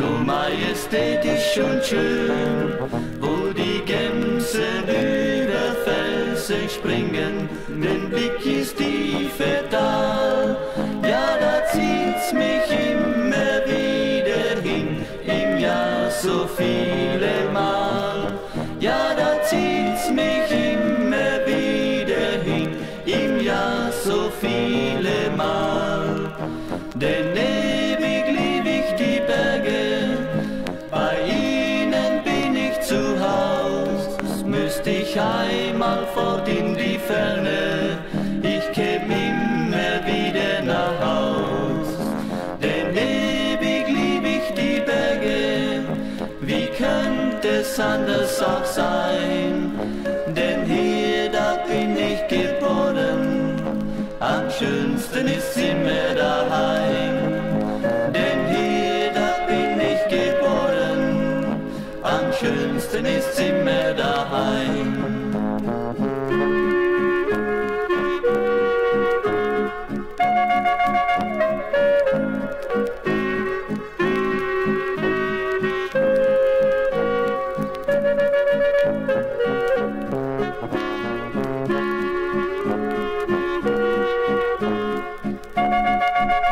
so majestätisch und schön, wo die Gämse über Felsen springen, den Blick ist tiefer da, ja da zieht's mich immer wieder hin, im Jahr so viele Mal, ja da zieht's mich immer wieder hin, im Jahr so viele Mal, fort in die Ferne, ich käm immer wieder nach Haus, denn ewig lieb ich die Berge, wie könnte es anders auch sein, denn hier da bin ich geboren, am schönsten ist immer daheim,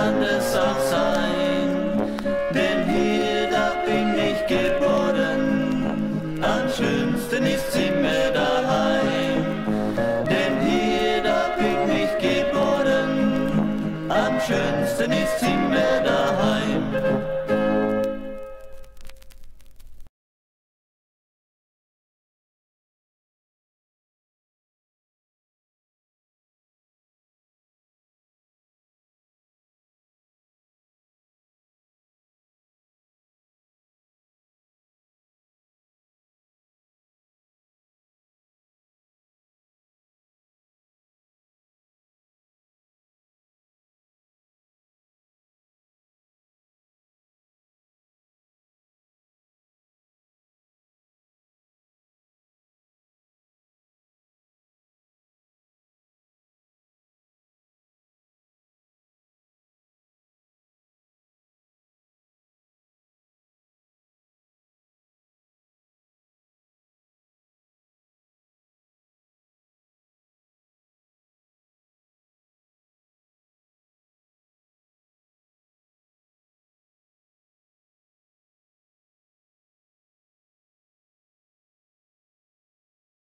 under sun, sun.